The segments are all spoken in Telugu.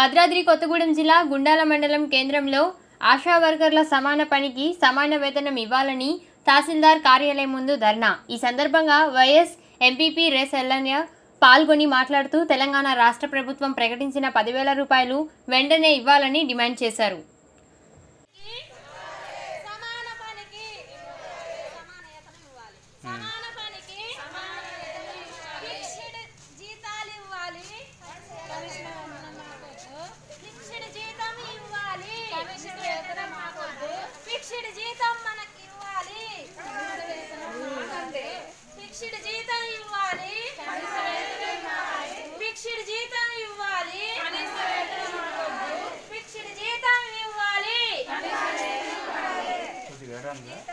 భద్రాద్రి కొత్తగూడెం జిల్లా గుండాల మండలం కేంద్రంలో ఆశా వర్కర్ల సమాన పనికి సమాన వేతనం ఇవ్వాలని తహసీల్దార్ కార్యాలయం ముందు ధర్నా. ఈ సందర్భంగా వైఎస్ ఎంపీపీ రేస్ ఎల్లన్య పాల్గొని మాట్లాడుతూ తెలంగాణ రాష్ట్ర ప్రభుత్వం ప్రకటించిన పదివేల రూపాయలు వెంటనే ఇవ్వాలని డిమాండ్ చేశారు సమాన పనికి సమాన వేతనం ఇవ్వాలి సమాన పనికి ఫిక్స్డ్ జీతాలు ఇవ్వాలి ఫిక్స్డ్ జీతం ఇవ్వాలి ఫిక్స్డ్ జీతం మనకి ఇవ్వాలి ఫిక్స్డ్ జీతం ఇవ్వాలి ఫిక్స్డ్ జీతం ఇవ్వాలి ఫిక్స్డ్ జీతం ఇవ్వాలి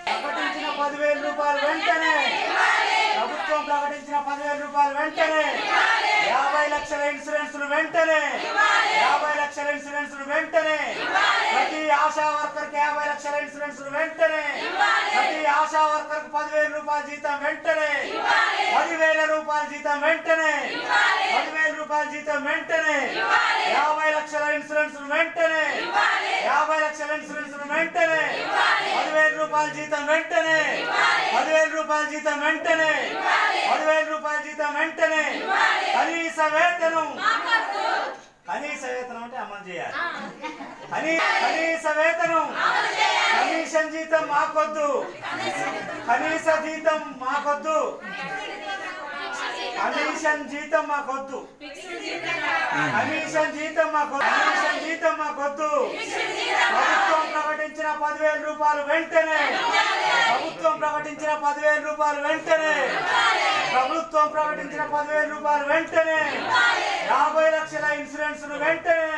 ప్రకటించిన పదివేల రూపాయలు వెంటనే. ప్రభుత్వం ప్రకటించిన పదివేల రూపాయలు వెంటనే. యాభై లక్షల ఇన్సూరెన్స్ వెంటనే. యాభై లక్షల ఇన్సూరెన్స్ వెంటనే. ప్రతి ఆశా వర్కర్కి యాభై లక్షల ఇన్సూరెన్స్ వెంటనే. ప్రతి ఆశా వర్కర్కు పదివేల రూపాయల జీతం వెంటనే. పదివేల రూపాయల జీతం వెంటనే. పదివేల రూపాయల జీతం వెంటనే. యాభై లక్షల ఇన్సూరెన్స్ వెంటనే. యాభై లక్షల ఇన్సూరెన్స్ వెంటనే. పదివేల రూపాయల జీతం వెంటనే. పదివేల రూపాయల జీతం వెంటనే. పదివేల రూపాయల జీతం వెంటనే. కనీస వేతనం. కనీస వేతనం అంటే అమలు చేయాలి. కనీ కనీస వేతనం. కనీసం జీతం మాకొద్దు. కనీస జీతం మాకొద్దు. కనీసం జీతం మాకొద్దు. కనీసం జీతం మాకు కనీసం జీతం మాకొద్దు. ప్రభుత్వం ప్రకటించిన పదివేల రూపాయలు వెంటనే. ప్రభుత్వం ప్రకటించిన పదివేల రూపాయలు వెంటనే. ప్రభుత్వం ప్రకటించిన పదివేల రూపాయలు వెంటనే. యాభై లక్షల ఇన్సూరెన్స్ వెంటనే.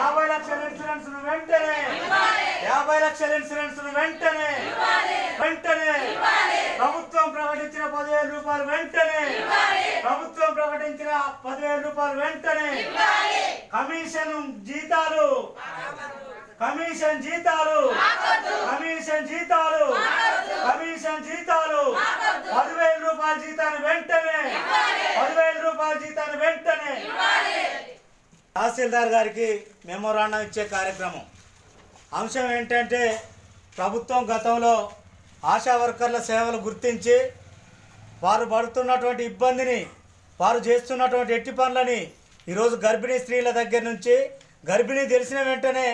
యాభై లక్షల ఇన్సూరెన్స్ వెంటనే. యాభై లక్షల ఇన్సూరెన్స్ వెంటనే వెంటనే. ప్రభుత్వం ప్రకటించిన పదివేల రూపాయలు వెంటనే. ప్రభుత్వం ప్రకటించిన పదివేల రూపాయలు వెంటనే. కమిషన్ జీతాలు. కమిషన్ జీతాలు. కమిషన్ జీతాలు. కమిషన్ జీతాలు. పదివేల రూపాయల జీతాలు వెంటనే. పదివేల రూపాయల జీతాలు వెంటనే. తహసీల్దార్ గారికి మెమోరాండం ఇచ్చే కార్యక్రమం. అంశం ఏంటంటే ప్రభుత్వం గతంలో ఆశా వర్కర్ల సేవలు గుర్తించి వారు పడుతున్నటువంటి ఇబ్బందిని వారు చేస్తున్నటువంటి ఎట్టి పనులని ఈరోజు గర్భిణీ స్త్రీల దగ్గర నుంచి గర్భిణీ తెలిసిన వెంటనే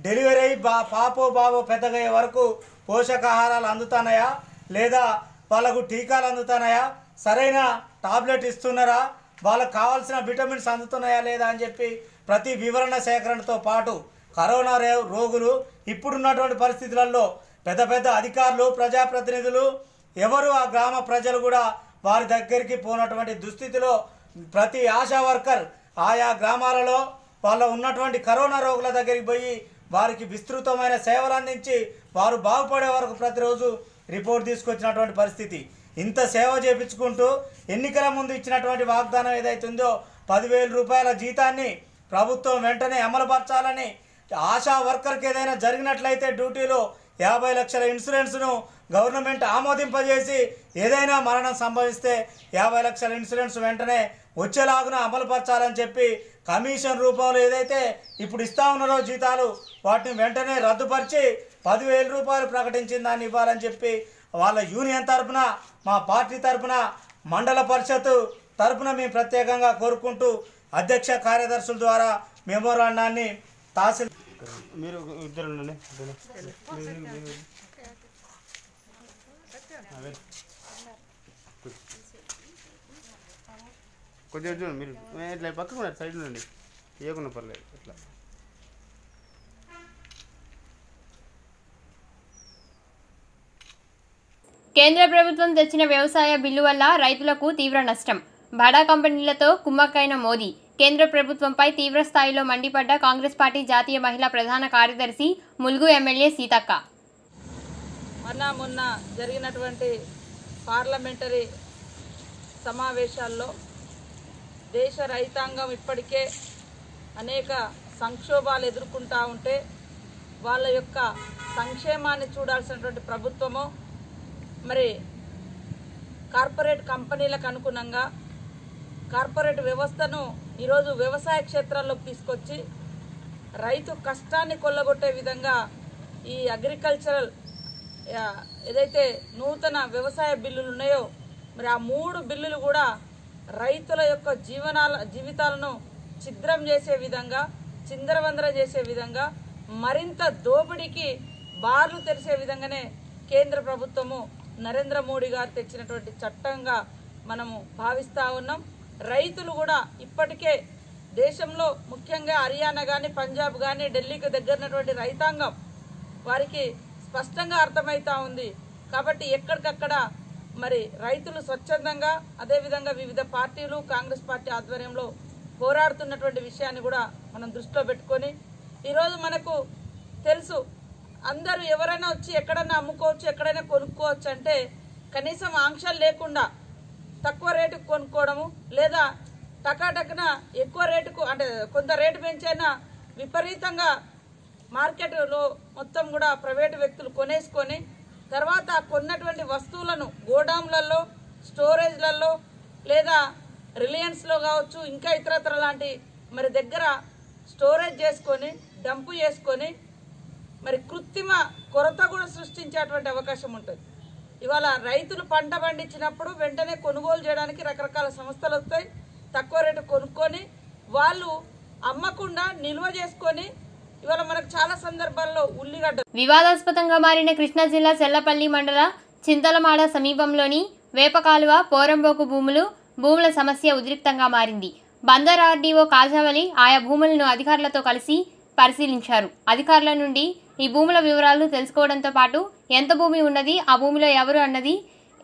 డెలివరీ అయ్యి బా పాపో బాబో పెద్దగయ్యే వరకు పోషకాహారాలు అందుతున్నాయా లేదా వాళ్ళకు టీకాలు అందుతున్నాయా సరైన టాబ్లెట్ ఇస్తున్నారా? వాళ్ళకు కావాల్సిన విటమిన్స్ అందుతున్నాయా లేదా అని చెప్పి ప్రతి వివరణ సేకరణతో పాటు కరోనా రే- రోగులు ఇప్పుడున్నటువంటి పరిస్థితులలో పెద్ద పెద్ద అధికారులు ప్రజాప్రతినిధులు ఎవరు ఆ గ్రామ ప్రజలు కూడా వారి దగ్గరికి పోనటువంటి దుస్థితిలో ప్రతి ఆశా వర్కర్ ఆయా గ్రామాలలో వాళ్ళ ఉన్నటువంటి కరోనా రోగుల దగ్గరికి పోయి వారికి విస్తృతమైన సేవలు అందించి వారు బాగుపడే వరకు ప్రతిరోజు రిపోర్ట్ తీసుకొచ్చినటువంటి పరిస్థితి. ఇంత సేవ చేపించుకుంటూ ఎన్నికల ముందు ఇచ్చినటువంటి వాగ్దానం ఏదైతుందో పదివేల రూపాయల జీతాన్ని ప్రభుత్వం వెంటనే అమలుపరచాలని ఆశా వర్కర్కి ఏదైనా జరిగినట్లయితే డ్యూటీలో యాభై లక్షల ఇన్సూరెన్స్ను గవర్నమెంట్ ఆమోదింపజేసి ఏదైనా మరణం సంభవిస్తే యాభై లక్షల ఇన్సూరెన్స్ వెంటనే వచ్చేలాగున అమలుపరచాలని చెప్పి కమిషన్ రూపంలో ఏదైతే ఇప్పుడు ఇస్తా ఉన్నారో జీతాలు వాటిని వెంటనే రద్దుపరిచి పదివేల రూపాయలు ప్రకటించిన దాన్ని ఇవ్వాలని చెప్పి వాళ్ళ యూనియన్ తరపున మా పార్టీ తరపున మండల పరిషత్ తరపున మేము ప్రత్యేకంగా కోరుకుంటూ అధ్యక్ష కార్యదర్శుల ద్వారా మెమోరాండాన్ని తహసీల్ మీరు ఇద్దరు ఉండండి. కొంచెం చూడండి మీరు ఇట్లా పక్కకు సైడ్ నుండి ఇవ్వకుండా పర్లేదు ఇట్లా. కేంద్ర ప్రభుత్వం తెచ్చిన వ్యవసాయ బిల్లు వల్ల రైతులకు తీవ్ర నష్టం. బాడా కంపెనీలతో కుమ్మక్కైన మోదీ. కేంద్ర ప్రభుత్వంపై తీవ్రస్థాయిలో మండిపడ్డ కాంగ్రెస్ పార్టీ జాతీయ మహిళా ప్రధాన కార్యదర్శి ములుగు ఎమ్మెల్యే సీతక్క. మొన్న మొన్న జరిగినటువంటి పార్లమెంటరీ సమావేశాల్లో దేశ రైతాంగం ఇప్పటికే అనేక సంక్షోభాలు ఎదుర్కొంటూ ఉంటే వాళ్ళ యొక్క సంక్షేమాన్ని చూడాల్సినటువంటి ప్రభుత్వము మరి కార్పొరేట్ కంపెనీలకు అనుగుణంగా కార్పొరేట్ వ్యవస్థను ఈరోజు వ్యవసాయ క్షేత్రాల్లోకి తీసుకొచ్చి రైతు కష్టాన్ని కొల్లగొట్టే విధంగా ఈ అగ్రికల్చరల్ ఏదైతే నూతన వ్యవసాయ బిల్లులు ఉన్నాయో మరి ఆ మూడు బిల్లులు కూడా రైతుల యొక్క జీవనాల జీవితాలను ఛిద్రం చేసే విధంగా చిందరవందర చేసే విధంగా మరింత దోపిడీకి బార్లు తెరిసే విధంగానే కేంద్ర ప్రభుత్వము నరేంద్ర మోడీ గారు తెచ్చినటువంటి చట్టంగా మనము భావిస్తూ ఉన్నాం. రైతులు కూడా ఇప్పటికే దేశంలో ముఖ్యంగా హర్యానా కానీ పంజాబ్ కానీ ఢిల్లీకి దగ్గరనటువంటి రైతాంగం వారికి స్పష్టంగా అర్థమవుతా ఉంది. కాబట్టి ఎక్కడికక్కడ మరి రైతులు స్వచ్ఛందంగా అదేవిధంగా వివిధ పార్టీలు కాంగ్రెస్ పార్టీ ఆధ్వర్యంలో పోరాడుతున్నటువంటి విషయాన్ని కూడా మనం దృష్టిలో పెట్టుకొని ఈరోజు మనకు తెలుసు అందరూ ఎవరైనా వచ్చి ఎక్కడైనా అమ్ముకోవచ్చు ఎక్కడైనా కొనుక్కోవచ్చు అంటే కనీసం ఆంక్షలు లేకుండా తక్కువ రేటుకు కొనుక్కోవడము లేదా టకాటకన ఎక్కువ రేటుకు అంటే కొంత రేటు పెంచైనా విపరీతంగా మార్కెట్లో మొత్తం కూడా ప్రైవేటు వ్యక్తులు కొనేసుకొని తర్వాత కొన్నటువంటి వస్తువులను గోడాంలలో స్టోరేజ్లలో లేదా రిలయన్స్లో కావచ్చు ఇంకా ఇతరత్ర లాంటి మరి దగ్గర స్టోరేజ్ చేసుకొని డంపు చేసుకొని మరి కృత్రిమ కొరత కూడా సృష్టించేటువంటి అవకాశం ఉంటుంది. ఇవాళ రైతులు పంట పండించినప్పుడు వెంటనే కొనుగోలు చేయడానికి రకరకాల సంస్థలు వస్తాయి. తక్కువ రేటు కొనుక్కొని వాళ్ళు అమ్మకుండా నిల్వ చేసుకొని ఇవాళ మనకు చాలా సందర్భాల్లో ఉల్లిగడ్డ వివాదాస్పదంగా మారిన కృష్ణా జిల్లా చెల్లపల్లి మండల చింతలమాడ సమీపంలోని వేపకాలువ పోరంబోకు భూములు భూముల సమస్య ఉద్రిక్తంగా మారింది. బందర్ ఆర్డీఓ కాజావలి ఆయా భూములను అధికారులతో కలిసి పరిశీలించారు. అధికారుల నుండి ఈ భూముల వివరాలను తెలుసుకోవడంతో పాటు ఎంత భూమి ఉన్నది ఆ భూమిలో ఎవరు అన్నది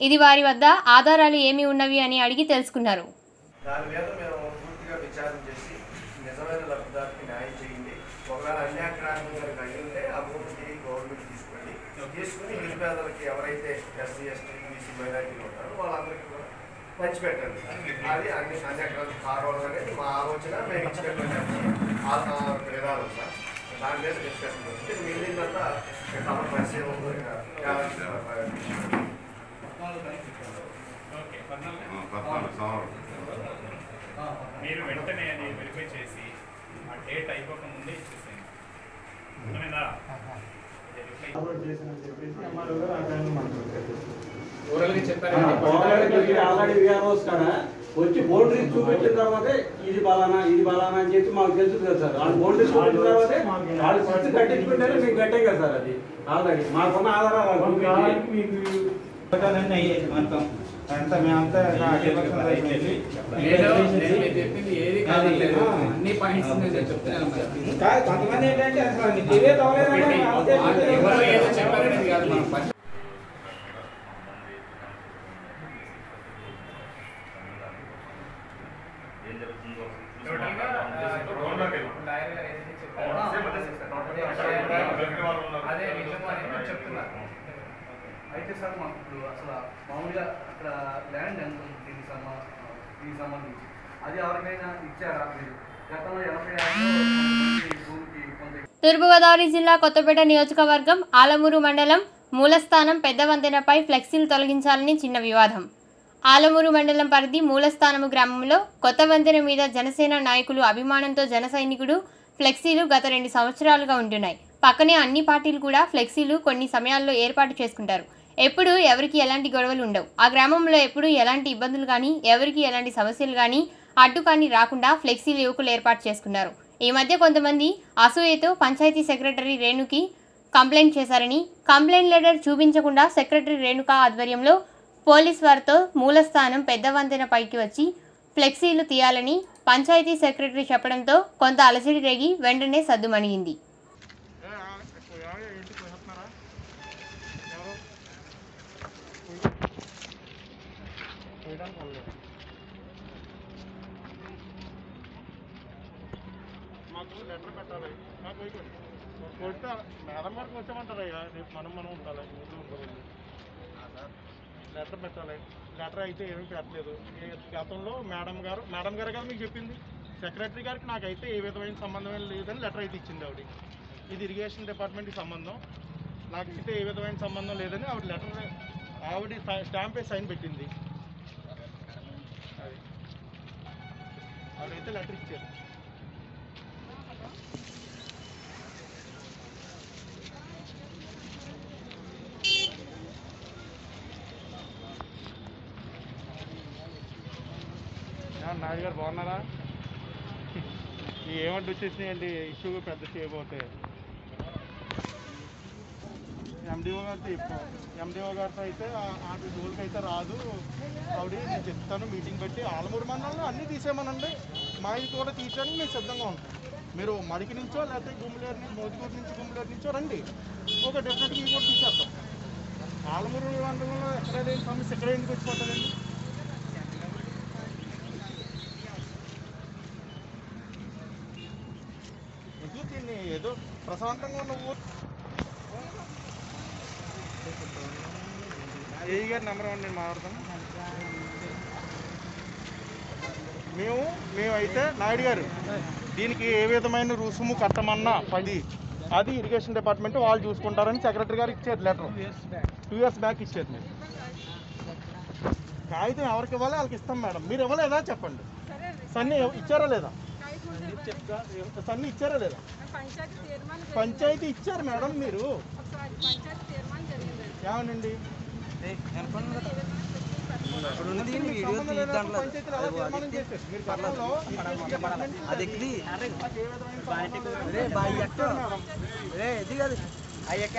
ఇది వారి వద్ద ఆధారాలు ఏమి ఉన్నవి అని అడిగి తెలుసుకున్నారు. దాని మీద మేము పూర్తిగా చేసి నిజమైన లబ్ధిదారుకి న్యాయం చేయండి. ఒకవేళ ఆ భూమికి గవర్నమెంట్ తీసుకోండి తీసుకుని నిరుపేదలకి ఎవరైతే ఎస్సీ ఎస్టీ బీసీ ఉంటారో వాళ్ళందరికీ కూడా పంచిపెట్టండి అది అన్ని అన్యాక్రాంతం కారణం అనేది మా ఆలోచన మేము ఇచ్చినటువంటి విధానం సార్. దాని మీద డిస్కషన్ చేస్తే మిగిలిందంతా కావాల్సిన మీరు వెంటనే అది వెరిఫై చేసి ఆ డేట్ అయిపోక ముందే ఇచ్చేసేయండి. అర్థమైందా? విఆర్ఓస్ కాడ వచ్చి బౌండరీ చూపించిన తర్వాతే ఇది బలానా ఇది బలానా అని చెప్పి మాకు తెలుసు కదా సార్. వాళ్ళు బౌండరీ చూపించిన తర్వాతే వాళ్ళు ఫస్ట్ కట్టించుకుంటేనే మీకు కట్టే కదా సార్ అది. ఆల్రెడీ మాకున్న ఆధారాలు మొత్తం. అంతా మేమంతా కొంతమంది ఏంటంటే అసలు నీకు అంతే ఎవరో ఏదో చెప్పారనేది కాదు మనం ఫస్ట్ టోటల్గా గ్రౌండ్లోకి వెళ్ళి అదే నిజం అని చెప్తున్నారు అయితే సార్ మాకు ఇప్పుడు అసలు మామూలుగా అక్కడ ల్యాండ్ ఎంత ఉంది దీనికి సంబ దీనికి సంబంధించి అది ఎవరికైనా ఇచ్చారా మీరు గతంలో ఎనభై ఆరులో కొంతమంది భూమికి కొంత తూర్పుగోదావరి జిల్లా కొత్తపేట నియోజకవర్గం ఆలమూరు మండలం మూలస్థానం పెద్ద వంతెనపై ఫ్లెక్సీలు తొలగించాలని చిన్న వివాదం. ఆలమూరు మండలం పరిధి మూలస్థానము గ్రామంలో కొత్త వంతెన మీద జనసేన నాయకులు అభిమానంతో జన సైనికుడు ఫ్లెక్సీలు గత రెండు సంవత్సరాలుగా ఉంటున్నాయి. పక్కనే అన్ని పార్టీలు కూడా ఫ్లెక్సీలు కొన్ని సమయాల్లో ఏర్పాటు చేసుకుంటారు. ఎప్పుడు ఎవరికి ఎలాంటి గొడవలు ఉండవు. ఆ గ్రామంలో ఎప్పుడు ఎలాంటి ఇబ్బందులు కానీ ఎవరికి ఎలాంటి సమస్యలు కానీ అడ్డు కానీ రాకుండా ఫ్లెక్సీలు యువకులు ఏర్పాటు చేసుకున్నారు. ఈ మధ్య కొంతమంది అసూయతో పంచాయతీ సెక్రటరీ రేణుకి కంప్లైంట్ చేశారని కంప్లైంట్ లెటర్ చూపించకుండా సెక్రటరీ రేణుక ఆధ్వర్యంలో పోలీస్ వారితో మూలస్థానం పెద్ద వంతెన పైకి వచ్చి ఫ్లెక్సీలు తీయాలని పంచాయతీ సెక్రటరీ చెప్పడంతో కొంత అలసిడి రేగి వెంటనే సద్దుమణిగింది మాకు లెటర్ పెట్టాలి మాకు కొట్టా మేడం వరకు వచ్చామంటారు అయ్యా. రేపు మనం మనం ఉండాలి ఇంట్లో ఉండాలి. లెటర్ పెట్టాలి. లెటర్ అయితే ఏమీ పెట్టలేదు. గతంలో మేడం గారు మేడం గారు కదా మీకు చెప్పింది? సెక్రటరీ గారికి నాకైతే ఏ విధమైన సంబంధం లేదని లెటర్ అయితే ఇచ్చింది ఆవిడ. ఇది ఇరిగేషన్ డిపార్ట్మెంట్కి సంబంధం. నాకు అయితే ఏ విధమైన సంబంధం లేదని ఆవిడ లెటర్ ఆవిడ స్టాంప్ సైన్ పెట్టింది. అది. వాళ్ళైతే లెటర్ ఇచ్చారు. రాజు గారు బాగున్నారా? ఈ ఏమంటే వచ్చేసినాయండి ఇష్యూ పెద్ద చేయబోతే. ఎండిఓ గారితో చెప్పాం. ఎండిఓ గారితో అయితే ఆ- ఆ అయితే రాదు. ఆవిడ నేను చెప్తాను మీటింగ్ పెట్టి ఆలమూరు మండలంలో అన్నీ తీసేయమనండి. మా ఇది కూడా తీయడానికి మేము సిద్ధంగా ఉంటాం. మీరు మడికి నుంచో లేకపోతే గుమ్మిలేరు నుంచి మోదిగూరు నుంచి గుమ్మిలేరు నుంచో రండి. ఒక డెఫినెట్గా ఇవి కూడా తీసేస్తాం. ఆలమూరు మండలంలో ఎక్కడ లేని సమస్య ఎక్కడ ఎందుకు వచ్చిపోతుందండి పడ్డదండి ఎందుకు దీన్ని ఏదో ప్రశాంతంగా ఉన్న ఊరు. ఏఈ గారి నెంబర్ నేను మాట్లాడతాం మేము మేమైతే నాయుడు గారు దీనికి ఏ విధమైన రుసుము కట్టమన్నా పది. అది ఇరిగేషన్ డిపార్ట్మెంట్ వాళ్ళు చూసుకుంటారని సెక్రటరీ గారు ఇచ్చారు లెటర్ టూ ఇయర్స్ బ్యాక్ ఇచ్చారు మీరు. కాగితం ఎవరికి ఇవ్వాలి? వాళ్ళకి ఇస్తాం మేడం. మీరు ఇవ్వలేదా? చెప్పండి. సన్నీ ఇచ్చారా లేదా? సన్నీ ఇచ్చారా లేదా? పంచాయతీ ఇచ్చారు మేడం మీరు. ఏమనండి సంబంధం లేనప్పుడు పంచాయతీలు ఎలా తీర్మానం చేశారు? మీరు గతంలో ఇరిగేషన్ డిపార్ట్మెంట్ అది ఎక్కిది ఏ విధమైన అరే బాయ్ ఎక్క మేడం. అరే ఇది కాదు అయ్యక్క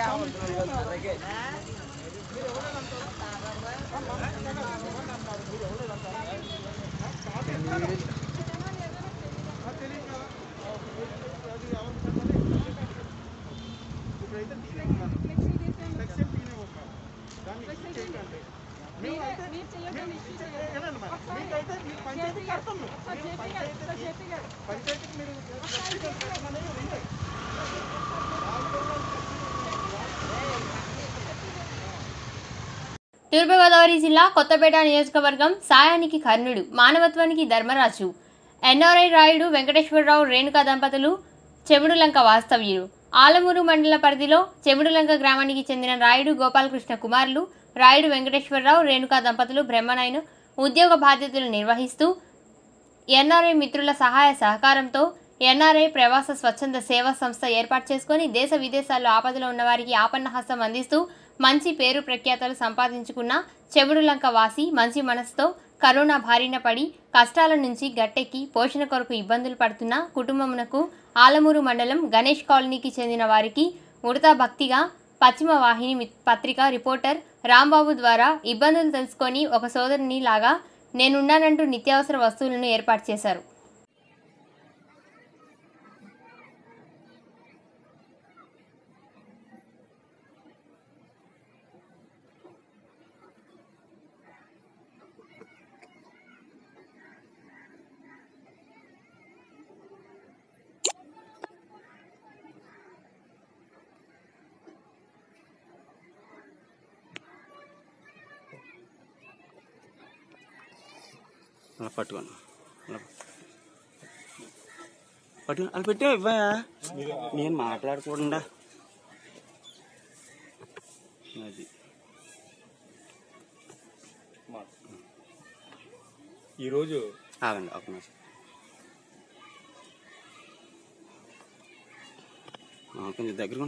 ఇప్పుడైతే తీసేయమన్నారు. Next time తీయనివ్వకు. దాన్ని ఇష్యూ చేయకండి. మేమైతే ఏ- ఏనండి మేడం, మీకైతే మీ పంచాయతీ కడతాం మేము. మేము పంచాయతీకి పంచాయతీకి మీరు కట్టమని ఉంది. తూర్పుగోదావరి జిల్లా కొత్తపేట నియోజకవర్గం సాయానికి కర్ణుడు మానవత్వానికి ధర్మరాజు. ఎన్ఆర్ఐ రాయుడు వెంకటేశ్వరరావు రేణుకా దంపతులు చెముడులంక వాస్తవ్యులు. ఆలమూరు మండల పరిధిలో చెముడులంక గ్రామానికి చెందిన రాయుడు గోపాలకృష్ణ కుమారులు రాయుడు వెంకటేశ్వరరావు రేణుకా దంపతులు బ్రహ్మనాయను ఉద్యోగ బాధ్యతలు నిర్వహిస్తూ ఎన్ఆర్ఐ మిత్రుల సహాయ సహకారంతో ఎన్ఆర్ఐ ప్రవాస స్వచ్ఛంద సేవా సంస్థ ఏర్పాటు చేసుకొని దేశ విదేశాల్లో ఆపదలో ఉన్న వారికి ఆపన్న హస్తం అందిస్తూ మంచి పేరు ప్రఖ్యాతలు సంపాదించుకున్న చెవుడులంక వాసి మంచి మనసుతో కరోనా బారిన పడి కష్టాల నుంచి గట్టెక్కి పోషణ కొరకు ఇబ్బందులు పడుతున్న కుటుంబమునకు ఆలమూరు మండలం గణేష్ కాలనీకి చెందిన వారికి ఉడతా భక్తిగా పశ్చిమ వాహిని పత్రిక రిపోర్టర్ రాంబాబు ద్వారా ఇబ్బందులు తెలుసుకొని ఒక సోదరుని లాగా నేనున్నానంటూ నిత్యావసర వస్తువులను ఏర్పాటు చేశారు. అలా పట్టుకోను. అలా పట్టుకో. అలా పెట్టే ఇవ్వయా నేను మాట్లాడకూడదా అది. ఈరోజు ఆగండి ఒక నిమిషం. కొంచెం దగ్గర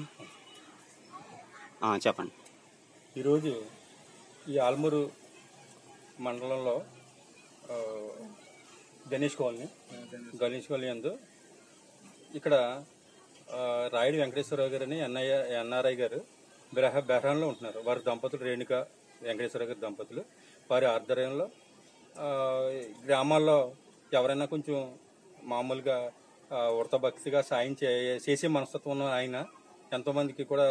చెప్పండి. ఈరోజు ఈ ఆల్మూరు మండలంలో గణేష్ కాలనీ. గణేష్ కాలనీ అందు. ఇక్కడ రాయుడు వెంకటేశ్వరరావు గారు అని ఎన్ఐ ఎన్ఆర్ఐ గారు బెహ బెహ్రాన్లో ఉంటున్నారు. వారి దంపతులు రేణుక వెంకటేశ్వర గారి దంపతులు. వారి ఆధ్వర్యంలో గ్రామాల్లో ఎవరైనా కొంచెం మామూలుగా ఉడత భక్తిగా సాయం చే చేసే మనస్తత్వం ఉన్న ఆయన ఎంతోమందికి కూడా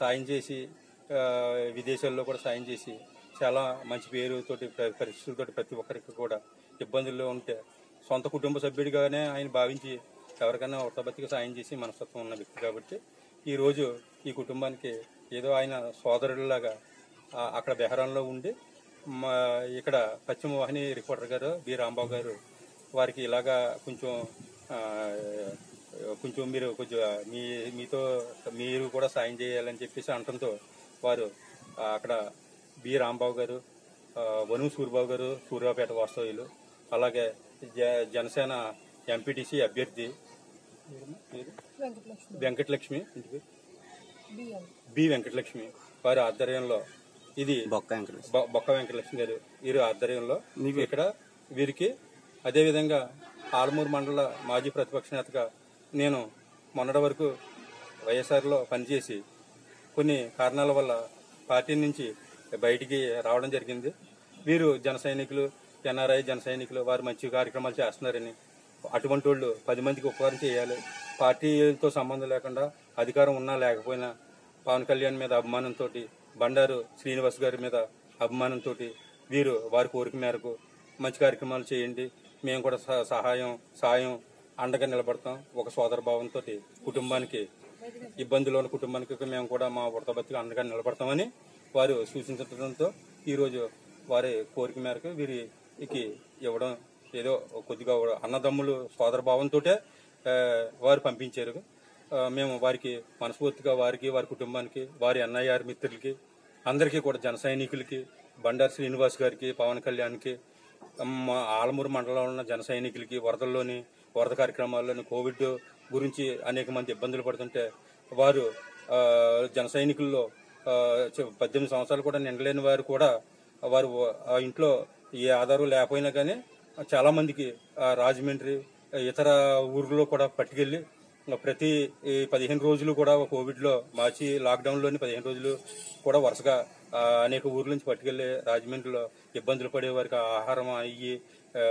సాయం చేసి విదేశాల్లో కూడా సాయం చేసి చాలా మంచి పేరుతోటి ప- పరిస్థితులతోటి ప్రతి ఒక్కరికి కూడా ఇబ్బందుల్లో ఉంటే సొంత కుటుంబ సభ్యుడిగానే ఆయన భావించి ఎవరికైనా ఉడతబత్తిగా సాయం చేసి మనస్తత్వం ఉన్న వ్యక్తి కాబట్టి ఈరోజు ఈ కుటుంబానికి ఏదో ఆయన సోదరుడిలాగా అక్కడ బెహరంలో ఉండి మా ఇక్కడ పశ్చిమ వాహిని రిపోర్టర్ గారు బి. రాంబాబు గారు వారికి ఇలాగా కొంచెం కొంచెం మీరు కొంచెం మీ మీతో మీరు కూడా సాయం చేయాలని చెప్పేసి అనడంతో వారు అక్కడ బి రాంబాబు గారు వను సూరిబాబు గారు సూర్యాపేట వాస్తవ్యులు అలాగే జ- జనసేన ఎంపీటీసీ అభ్యర్థి వెంకటలక్ష్మి? బి వెంకటలక్ష్మి వారి ఆధ్వర్యంలో ఇది బొక్క వెంకటలక్ష్మి. బొ- బొక్క వెంకటలక్ష్మి గారు వీరి ఆధ్వర్యంలో ఇక్కడ వీరికి అదేవిధంగా ఆలమూరు మండల మాజీ ప్రతిపక్ష నేతగా నేను మొన్నటి వరకు వైఎస్ఆర్లో పనిచేసి కొన్ని కారణాల వల్ల పార్టీ నుంచి బయటికి రావడం జరిగింది. వీరు జన సైనికులు ఎన్ఆర్ఐ జన సైనికులు వారు మంచి కార్యక్రమాలు చేస్తున్నారని అటువంటి వాళ్ళు పది మందికి ఉపకారం చేయాలి. పార్టీలతో సంబంధం లేకుండా అధికారం ఉన్నా లేకపోయినా పవన్ కళ్యాణ్ మీద అభిమానంతో బండారు శ్రీనివాస్ గారి మీద అభిమానంతో వీరు వారి కోరిక మేరకు మంచి కార్యక్రమాలు చేయండి. మేము కూడా సహ- సహాయం సాయం అండగా నిలబడతాం. ఒక సోదర భావంతో కుటుంబానికి ఇబ్బందులు ఉన్న కుటుంబానికి మేము కూడా మా వృతబతికి అండగా నిలబడతామని వారు సూచించడంతో ఈరోజు వారి కోరిక మేరకు వీరికి ఇవ్వడం ఏదో కొద్దిగా అన్నదమ్ములు సోదర భావంతో వారు పంపించారు. మేము వారికి మనస్ఫూర్తిగా వారికి వారి కుటుంబానికి వారి అన్నయ్య మిత్రులకి అందరికీ కూడా జన సైనికులకి బండారు శ్రీనివాస్ గారికి పవన్ కళ్యాణ్కి మా ఆలమూరు మండలంలో ఉన్న జన సైనికులకి వరదల్లోని వరద కార్యక్రమాల్లోని కోవిడ్ గురించి అనేక మంది ఇబ్బందులు పడుతుంటే వారు జన సైనికుల్లో పద్దెనిమిది సంవత్సరాలు కూడా నిండలేని వారు కూడా వారు ఆ ఇంట్లో ఏ ఆధారం లేకపోయినా కానీ చాలా మందికి రాజమండ్రి ఇతర ఊర్లో కూడా పట్టుకెళ్ళి ప్రతి పదిహేను రోజులు కూడా కోవిడ్లో మార్చి లాక్డౌన్లోని పదిహేను రోజులు కూడా వరుసగా అనేక ఊర్ల నుంచి పట్టుకెళ్ళి రాజమండ్రిలో ఇబ్బందులు పడే వారికి ఆహారం అయ్యి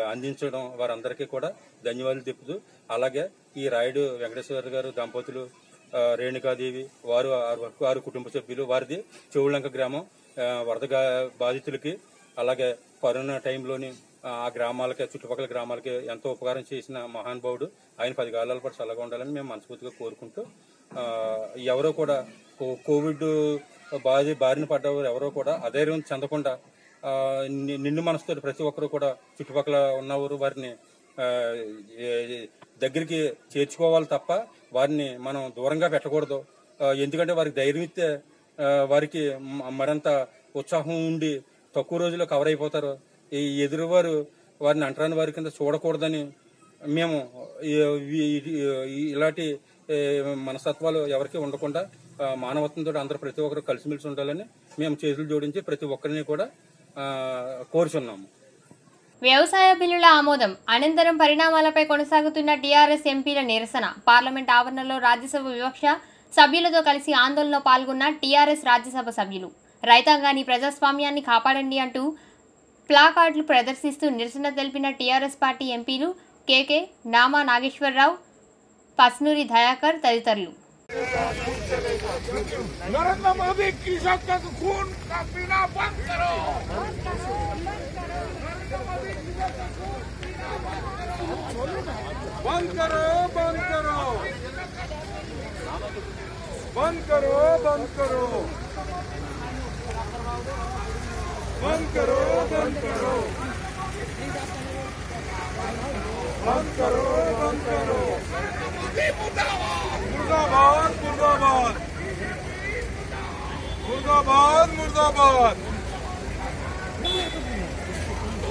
అందించడం వారందరికీ కూడా ధన్యవాదాలు తెప్పుతూ అలాగే ఈ రాయుడు వెంకటేశ్వర గారు దంపతులు రేణుకాదేవి వారు వారి- కుటుంబ సభ్యులు. వారిది చెవులంక గ్రామం. వరద బాధితులకి అలాగే కరోనా టైంలోని ఆ గ్రామాలకి చుట్టుపక్కల గ్రామాలకి ఎంతో ఉపకారం చేసిన మహానుభావుడు ఆయన పది కాలాల పాటు చల్లగా ఉండాలని మేము మనస్ఫూర్తిగా కోరుకుంటూ ఎవరో కూడా కోవిడ్ బాధి బారిన పడ్డవారు ఎవరో కూడా అధైర్యం చెందకుండా నిన్ను మనసుతో ప్రతి ఒక్కరు కూడా చుట్టుపక్కల ఉన్నవారు వారిని దగ్గరికి చేర్చుకోవాలి తప్ప వారిని మనం దూరంగా పెట్టకూడదు. ఎందుకంటే వారికి ధైర్యం ఇస్తే వారికి మరింత ఉత్సాహం ఉండి తక్కువ రోజుల్లో కవర్ అయిపోతారు. ఈ ఎదురువారు వారిని అంటరాని వారి కింద చూడకూడదని మేము ఇలాంటి మనస్తత్వాలు ఎవరికి ఉండకుండా మానవత్వంతో అందరూ ప్రతి ఒక్కరు కలిసిమెలిసి ఉండాలని మేము చేతులు జోడించి ప్రతి ఒక్కరిని కూడా కోరుచున్నాము. వ్యవసాయ బిల్లుల ఆమోదం అనంతరం పరిణామాలపై కొనసాగుతున్న టీఆర్ఎస్ ఎంపీల నిరసన పార్లమెంట్ ఆవరణలో రాజ్యసభ వివక్ష సభ్యులతో కలిసి ఆందోళనలో పాల్గొన్న టీఆర్ఎస్ రాజ్యసభ సభ్యులు రైతాంగాన్ని ప్రజాస్వామ్యాన్ని కాపాడండి అంటూ ప్లాకార్డులు ప్రదర్శిస్తూ నిరసన తెలిపిన టీఆర్ఎస్ పార్టీ ఎంపీలు కేకే నామా నాగేశ్వరరావు పస్నూరి దయాకర్ తదితరులు नरेंद्र मोदी कृषक का खून का पीना बंद करो बंद करो बंद करो। बंद करो बंद करो। बंद करो बंद करो। बंद करो बंद करो। मुर्दाबाद मुर्दाबाद। मुर्दाबाद मुर्दाबाद।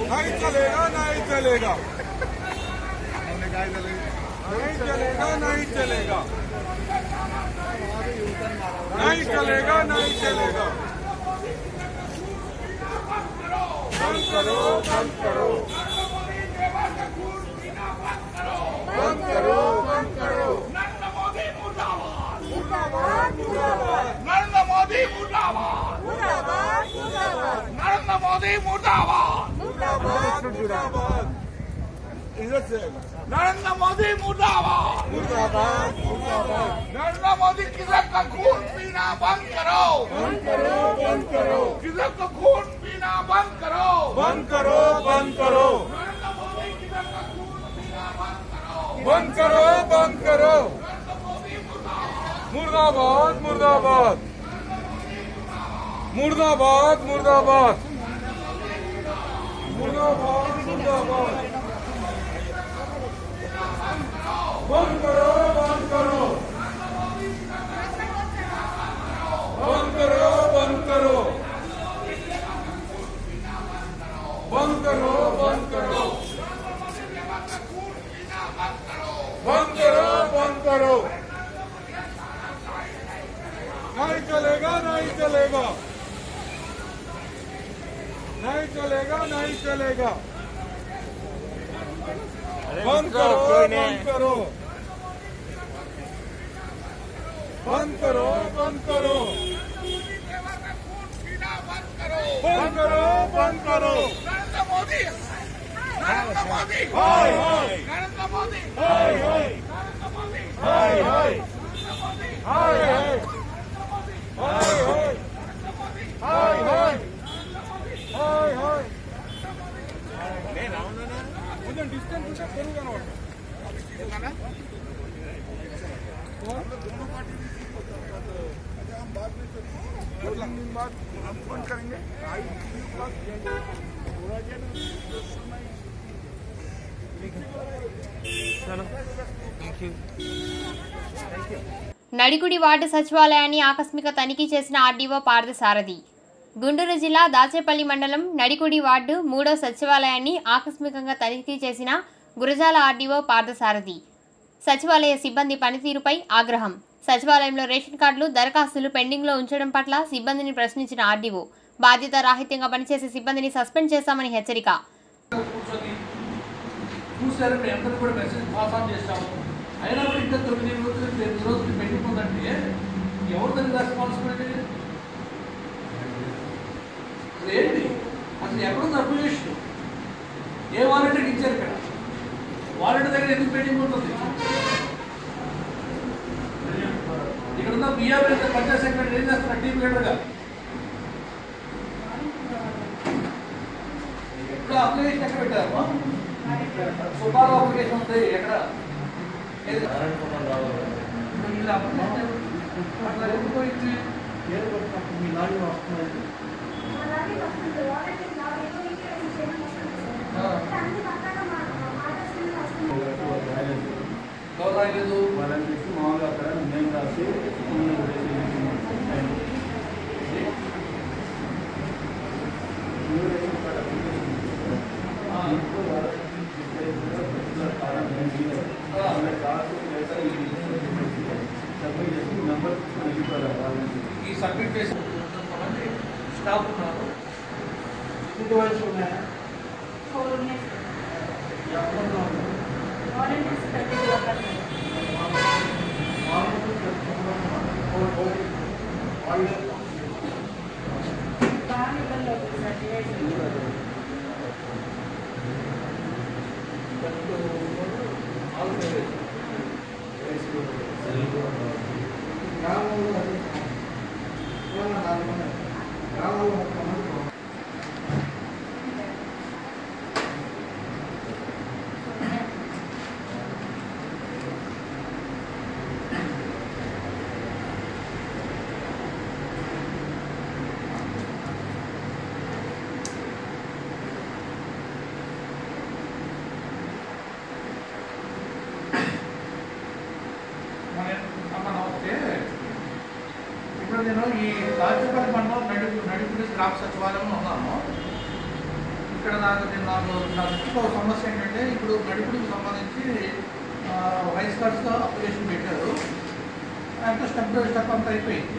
नहीं चलेगा नहीं चलेगा। नहीं चलेगा नहीं चलेगा नहीं चलेगा नहीं चलेगा बंद करो बंद करो बंद करो बंद करो नरेंद्र मोदी मुर्दाबाद। नरेंद्र मोदी मुर्दाबाद। नरेंद्र मोदी मुर्दाबाद मुर्दाबाद। इधर से। नरेंद्र मोदी मुर्दाबाद। मुर्दाबाद नरेंद्र मोदी किधर का खून पीना बंद करो। बंद करो। बंद करो किधर का खून पीना बंद करो। बंद करो बंद करो। बंद करो बंद करो मुर्दाबाद मुर्दाबाद। मुर्दाबाद मुर्दाबाद। मुर्दाबाद मुर्दाबाद बंद करो बंद करो बंद करो बंद करो बंद करो बंद करो चलेगा नहीं चलेगा नहीं चलेगा। बंद करो बंद करो। बंद करो बंद करो। बंद करो बंद करो। नरेंद्र मोदी नरेंद्र मोदी। हाय हाय। नरेंद्र मोदी। हाय हाय। नरेंद्र मोदी। हाय हाय। हाय हाय हाय। నడిగుడి వార్డు సచివాలయాన్ని ఆకస్మిక తనిఖీ చేసిన ఆర్డీఓ పార్థసారథి. గుంటూరు జిల్లా దాచేపల్లి మండలం నడికుడి వార్డు మూడో సచివాలయాన్ని ఆకస్మికంగా తనిఖీ చేసిన గురజాల ఆర్డీఓ పార్థసారథి. సచివాలయ సిబ్బంది పనితీరుపై ఆగ్రహం. సచివాలయంలో రేషన్ కార్డులు దరఖాస్తులు పెండింగ్లో ఉంచడం పట్ల సిబ్బందిని ప్రశ్నించిన ఆర్డీఓ. బాధ్యత రాహిత్యంగా పనిచేసే సిబ్బందిని సస్పెండ్ చేశామని హెచ్చరిక. ఏ వాలంటీర్కి ఇచ్చారు ఇక్కడ? వాలెట్ దగ్గర ఎందుకు పెయింటింగ్ ఉంటుంది ఇక్కడ ఉన్న బిఆర్ పంచాయత్ సెక్రటరీ ఏం చేస్తున్నారు టీమ్ లీడర్గా ఇప్పుడు అప్లికేషన్ ఎక్కడ పెట్టారు? సుబ్బారావు అప్లికేషన్ ఉంది. ఎక్కడ? అట్లా ఎందుకు మీ నాలుగు వస్తున్నాయి గౌరవ గ్రామ సచివాలయంలో ఉన్నాను ఇక్కడ నాకు నేను నాకు నా దృష్టికి ఒక సమస్య ఏంటంటే ఇప్పుడు నడుపుడికి సంబంధించి వైస్ కార్డ్స్గా అప్లికేషన్ పెట్టారు. అంటే స్టెప్ బై స్టెప్ అంతా అయిపోయింది.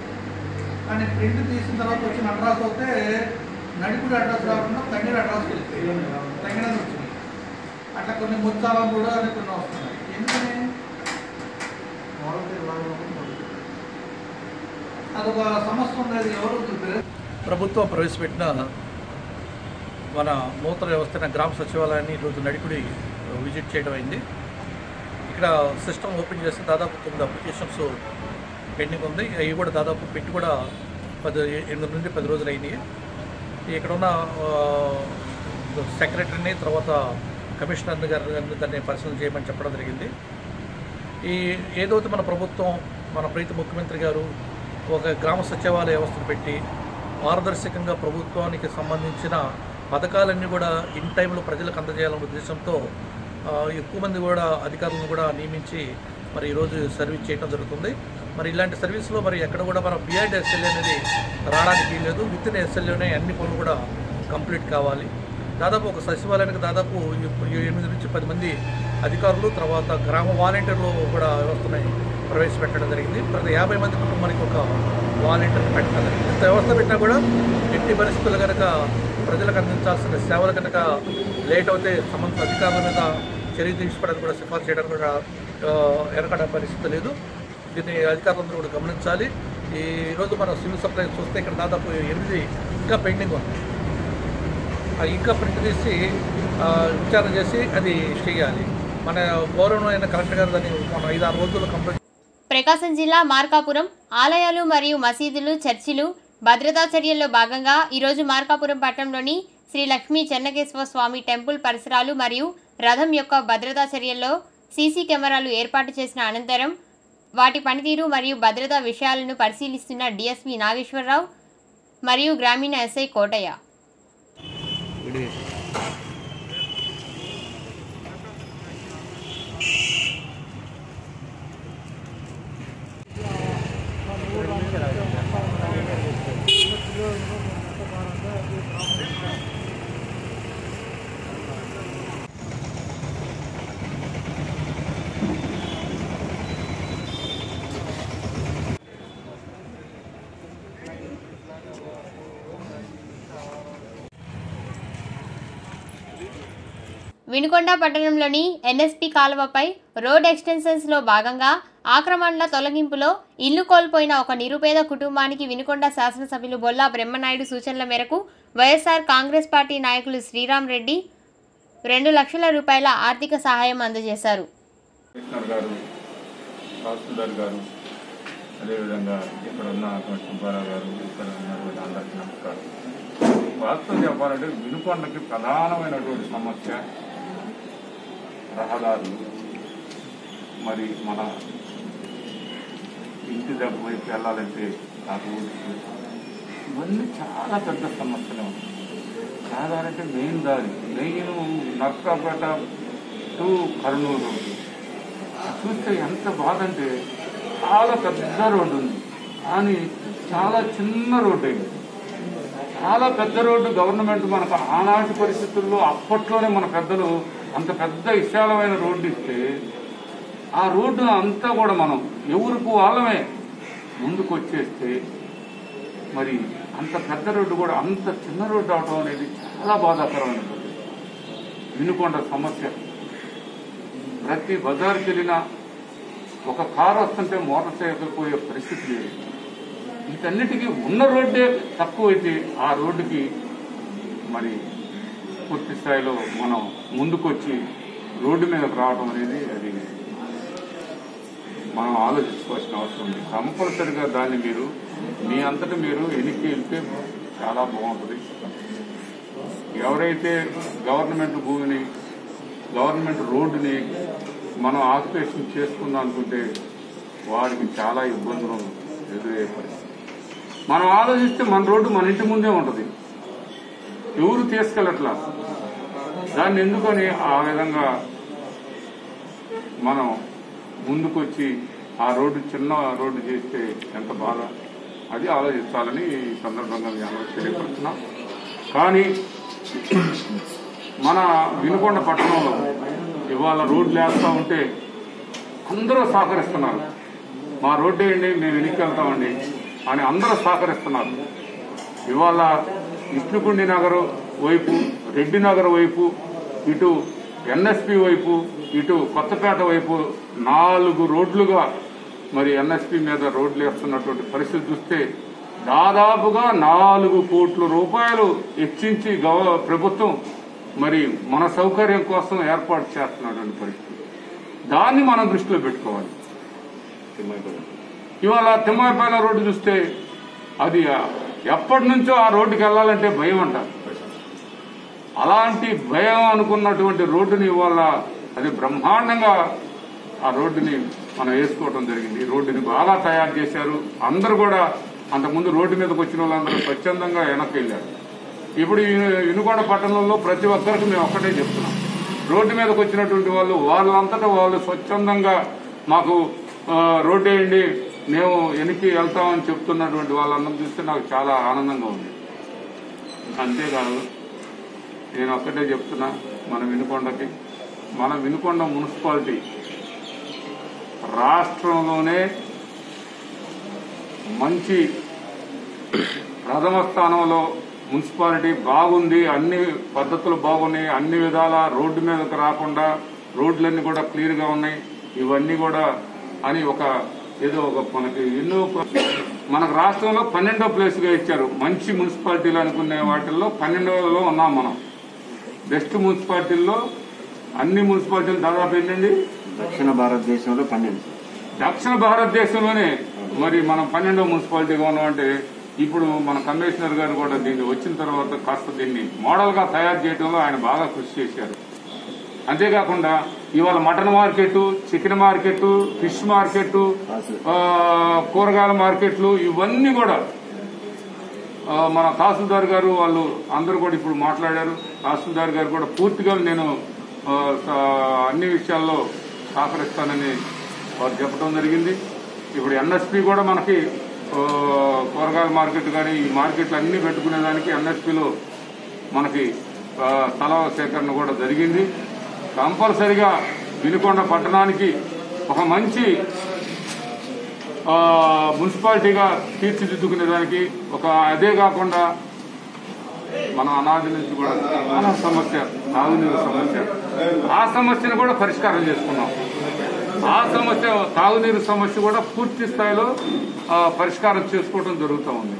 కానీ ప్రింట్ తీసిన తర్వాత వచ్చిన అడ్రస్ అయితే నడుపుడి అడ్రస్ కాకుండా తగిన అడ్రస్కి వెళ్తాయి తగినది వచ్చినాయి అట్లా కొన్ని ముచ్చాల కూడా కొన్ని వస్తున్నాయి. ఎందుకని? అదొక సమస్య ఉండేది ఎవరు? ప్రభుత్వం ప్రవేశపెట్టిన మన నూతన వ్యవస్థ గ్రామ సచివాలయాన్ని ఈరోజు నడికుడి విజిట్ చేయడం అయింది. ఇక్కడ సిస్టమ్ ఓపెన్ చేస్తే దాదాపు తొమ్మిది అప్లికేషన్స్ పెండింగ్ ఉంది. అవి కూడా దాదాపు పెట్టి కూడా పది ఎనిమిది నుండి పది రోజులు అయింది ఇక్కడ ఉన్న సెక్రటరీని తర్వాత కమిషనర్ గారు దాన్ని పరిశీలన చేయమని చెప్పడం జరిగింది. ఈ ఏదైతే మన ప్రభుత్వం మన ప్రీతి ముఖ్యమంత్రి గారు ఒక గ్రామ సచివాలయ వ్యవస్థను పెట్టి పారదర్శకంగా ప్రభుత్వానికి సంబంధించిన పథకాలన్నీ కూడా ఇన్ టైంలో ప్రజలకు అందజేయాలనే ఉద్దేశంతో ఎక్కువ మంది కూడా అధికారులను కూడా నియమించి మరి ఈరోజు సర్వీస్ చేయడం జరుగుతుంది. మరి ఇలాంటి సర్వీస్లో మరి ఎక్కడ కూడా మన బిఐడి ఎస్ఎల్ఏ అనేది రావడానికి లేదు విత్ ఇన్ ఎస్ఎల్ఏనే అన్ని పనులు కూడా కంప్లీట్ కావాలి. దాదాపు ఒక సచివాలయానికి దాదాపు ఎనిమిది నుంచి పది మంది అధికారులు తర్వాత గ్రామ వాలంటీర్లు కూడా వ్యవస్థని ప్రవేశపెట్టడం జరిగింది. ప్రతి యాభై మంది కుటుంబానికి ఒక వాలంటీర్ని పెట్టడం జరిగింది. ఇంత వ్యవస్థ పెట్టినా కూడా ఎట్టి పరిస్థితులు కనుక ప్రజలకు అందించాల్సిన సేవలు కనుక లేట్ అవుతే సంబంధిత అధికారుల మీద చర్య తీసుకోవడానికి కూడా సిఫార్సు చేయడానికి కూడా ఆ, పరిస్థితి లేదు. దీన్ని అధికారులందరూ కూడా గమనించాలి. ఈరోజు మనం సివిల్ సప్లై చూస్తే ఇక్కడ దాదాపు ఎనిమిది ఇంకా పెండింగ్ ఉంది. ఇంకా ప్రింట్ తీసి విచారణ చేసి అది చేయాలి. మన గౌరవమైన కలెక్టర్ గారు దాన్ని మన ఐదు ఆరు రోజుల్లో కంప్లీట్ ప్రకాశం జిల్లా మార్కాపురం ఆలయాలు మరియు మసీదులు చర్చిలు భద్రతా చర్యల్లో భాగంగా ఈరోజు మార్కాపురం పట్టణంలోని శ్రీ లక్ష్మీ చెన్నకేశ్వర స్వామి టెంపుల్ పరిసరాలు మరియు రథం యొక్క భద్రతా చర్యల్లో సీసీ కెమెరాలు ఏర్పాటు చేసిన అనంతరం వాటి పనితీరు మరియు భద్రతా విషయాలను పరిశీలిస్తున్న డిఎస్పి నాగేశ్వరరావు మరియు గ్రామీణ ఎస్ఐ కోటయ్య. விடு వినుకొండ పట్టణంలోని ఎన్ఎస్పి కాలువపై రోడ్ ఎక్స్టెన్షన్స్లో భాగంగా ఆక్రమణల తొలగింపులో ఇల్లు కోల్పోయిన ఒక నిరుపేద కుటుంబానికి వినుకొండ శాసనసభ్యులు బొల్లా బ్రహ్మనాయుడు సూచనల మేరకు వైఎస్ఆర్ కాంగ్రెస్ పార్టీ నాయకులు శ్రీరామ్ రెడ్డి రెండు లక్షల రూపాయల ఆర్థిక సహాయం అందజేశారు. అదేవిధంగా ఇక్కడ సుబ్బారావు గారు ఇక్కడ ఉన్నటువంటి అందరికీ నమస్కారం. వాస్తవం చెప్పాలంటే వినుకొండకి ప్రధానమైనటువంటి సమస్య రహదారులు మరి మన ఇంటి దగ్గర వైపు వెళ్ళాలంటే ఆ రోడ్లు ఇవన్నీ చాలా పెద్ద సమస్యలు రహదారంటే మెయిన్ దారి. Main Narsapeta to Kurnool road. చూస్తే ఎంత బాధ అంటే చాలా పెద్ద రోడ్డు ఉంది. కానీ చాలా చిన్న రోడ్డు అయింది చాలా పెద్ద రోడ్డు గవర్నమెంట్ మనకు ఆనాటి పరిస్థితుల్లో అప్పట్లోనే మన పెద్దలు అంత పెద్ద విశాలమైన రోడ్డు ఇస్తే ఆ రోడ్డు అంతా కూడా మనం ఎవరికి వాళ్ళమే ముందుకు వచ్చేస్తే మరి అంత పెద్ద రోడ్డు కూడా అంత చిన్న రోడ్డు అవడం అనేది చాలా బాధాకరమైనది వినుకొండ సమస్య. ప్రతి బజార్కి వెళ్ళినా ఒక కారు వస్తుంటే మోటార్ సైకిల్ పోయే పరిస్థితి లేదు. వీటన్నిటికీ ఉన్న రోడ్డే తక్కువైతే ఆ రోడ్డుకి మరి పూర్తి స్థాయిలో మనం ముందుకొచ్చి రోడ్డు మీద రావడం అనేది అది మనం ఆలోచించుకోవాల్సిన అవసరం ఉంది. కంపల్సరిగా దాన్ని మీరు మీ అంతటా మీరు ఎన్నిక వెళ్తే చాలా బాగుంటుంది. ఎవరైతే గవర్నమెంట్ భూమిని గవర్నమెంట్ రోడ్డుని మనం ఆక్యుపేషన్ చేసుకుందాం అనుకుంటే వాడికి చాలా ఇబ్బందులు ఎదురయ్యే పరిస్థితి. మనం ఆలోచిస్తే మన రోడ్డు మన ఇంటి ముందే ఉంటుంది. ఎవరు తీసుకెళ్ళట్లా? దాన్ని ఎందుకని ఆ విధంగా మనం ముందుకొచ్చి ఆ రోడ్డు చిన్న రోడ్డు చేస్తే ఎంత బాధ అది ఆలోచించాలని ఈ సందర్భంగా మేము అందరూ తెలియపడుతున్నాం కానీ మన వినుకొండ పట్టణంలో ఇవాళ రోడ్లు వేస్తూ ఉంటే అందరూ సహకరిస్తున్నారు. మా రోడ్డు వేయండి మేము వెనక్కి వెళ్తామండి అని అందరూ సహకరిస్తున్నారు. ఇవాళ విష్ణుకుండి నగర్ వైపు రెడ్డి నగర్ వైపు ఇటు ఎన్ఎస్పి వైపు ఇటు కొత్తపేట వైపు నాలుగు రోడ్లుగా మరి ఎన్ఎస్పి మీద రోడ్లు వేస్తున్నటువంటి పరిస్థితి చూస్తే దాదాపుగా నాలుగు కోట్ల రూపాయలు హెచ్చించి ప్రభుత్వం మరి మన సౌకర్యం కోసం ఏర్పాటు చేస్తున్నటువంటి పరిస్థితి. దాన్ని మనం దృష్టిలో పెట్టుకోవాలి. ఇవాళ తిమ్మాయిపాలెం రోడ్డు చూస్తే అది ఎప్పటి నుంచో ఆ రోడ్డుకి వెళ్ళాలంటే భయం అంటారు అలాంటి భయం అనుకున్నటువంటి రోడ్డుని ఇవాళ అది బ్రహ్మాండంగా ఆ రోడ్డుని మనం వేసుకోవడం జరిగింది. ఈ రోడ్డుని బాగా తయారు చేశారు. అందరు కూడా అంతకుముందు రోడ్డు మీదకి వచ్చిన వాళ్ళందరూ స్వచ్ఛందంగా వెనక్కి వెళ్ళారు. ఇప్పుడు ఈ పట్టణంలో ప్రతి ఒక్కరికి మేము ఒక్కటే చెప్తున్నాం. రోడ్డు మీదకి వచ్చినటువంటి వాళ్ళు వాళ్ళంతటా వాళ్ళు స్వచ్ఛందంగా మాకు రోడ్డు వేయండి మేము వెనక్కి వెళ్తామని చెప్తున్నటువంటి వాళ్ళందరూ చూస్తే నాకు చాలా ఆనందంగా ఉంది. అంతేకాదు నేను ఒక్కటే చెప్తున్నా మన వినుకొండకి మన వినుకొండ మున్సిపాలిటీ రాష్ట్రంలోనే మంచి ప్రథమ స్థానంలో మున్సిపాలిటీ బాగుంది అన్ని పద్ధతులు బాగున్నాయి అన్ని విధాల రోడ్డు మీదకి రాకుండా రోడ్లన్నీ కూడా క్లియర్గా ఉన్నాయి ఇవన్నీ కూడా అని ఒక ఏదో ఒక మనకి ఎన్నో మనకు రాష్ట్రంలో పన్నెండో ప్లేస్గా ఇచ్చారు. మంచి మున్సిపాలిటీలు అనుకునే వాటిల్లో పన్నెండోలో ఉన్నాం మనం. బెస్ట్ మున్సిపాలిటీల్లో అన్ని మున్సిపాలిటీలు దాదాపు ఏంటండి? దక్షిణ భారతదేశంలో పన్నెండు. దక్షిణ భారతదేశంలోనే మరి మనం పన్నెండో మున్సిపాలిటీగా ఉన్నామంటే ఇప్పుడు మన కమిషనర్ గారు కూడా దీన్ని వచ్చిన తర్వాత కాస్త దీన్ని మోడల్గా తయారు చేయడంలో ఆయన బాగా కృషి చేశారు. అంతేకాకుండా ఇవాళ mutton market chicken market fish market కూరగాయల మార్కెట్లు ఇవన్నీ కూడా మన తహసీల్దార్ గారు వాళ్ళు అందరూ కూడా ఇప్పుడు మాట్లాడారు. తహసీల్దార్ గారు కూడా పూర్తిగా నేను అన్ని విషయాల్లో సహకరిస్తానని వారు చెప్పడం జరిగింది. ఇప్పుడు ఎన్ఎస్పి కూడా మనకి కూరగాయల మార్కెట్ కానీ ఈ మార్కెట్లు అన్ని పెట్టుకునే దానికి ఎన్ఎస్పిలో మనకి స్థల సేకరణ కూడా జరిగింది. కంపల్సరిగా వినుకొండ పట్టణానికి ఒక మంచి మున్సిపాలిటీగా తీర్చిదిద్దుకునే దానికి ఒక అదే కాకుండా మన అనాది నుంచి కూడా చాలా సమస్య తాగునీరు సమస్య. ఆ సమస్యను కూడా పరిష్కారం చేసుకున్నాం. ఆ సమస్య తాగునీరు సమస్య కూడా పూర్తి స్థాయిలో పరిష్కారం చేసుకోవడం జరుగుతూ ఉంది.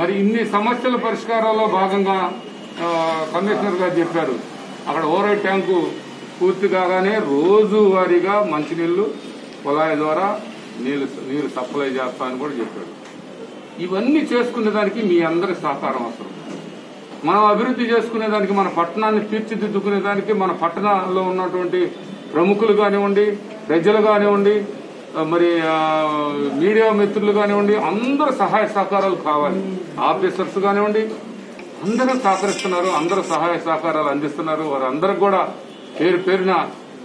మరి ఇన్ని సమస్యల పరిష్కారాల్లో భాగంగా కమిషనర్ గారు చెప్పారు. అక్కడ ఓవర్ ట్యాంకు పూర్తి కాగానే రోజువారీగా మంచినీళ్ళు కుళాయి ద్వారా నీళ్ళు నీరు సప్లై చేస్తా అని కూడా చెప్పాడు. ఇవన్నీ చేసుకునే దానికి మీ అందరి సహకారం అవసరం. మనం అభివృద్ధి చేసుకునే దానికి మన పట్టణాన్ని తీర్చిదిద్దుకునే దానికి మన పట్టణంలో ఉన్నటువంటి ప్రముఖులు కానివ్వండి ప్రజలు కానివ్వండి మరి మీడియా మిత్రులు కానివ్వండి అందరూ సహాయ సహకారాలు కావాలి. ఆఫీసర్స్ కానివ్వండి అందరూ సహకరిస్తున్నారు అందరూ సహాయ సహకారాలు అందిస్తున్నారు. వారందరికి కూడా పేరు పేరున